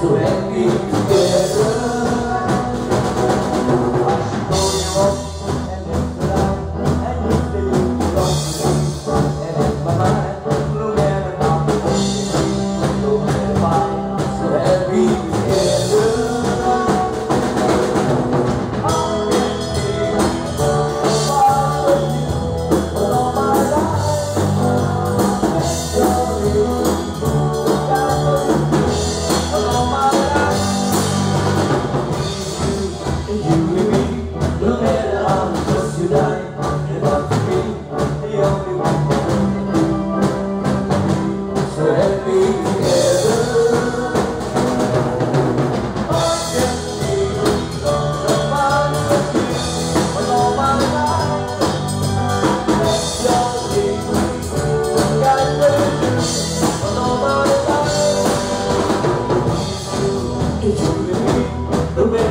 so happy Hooray!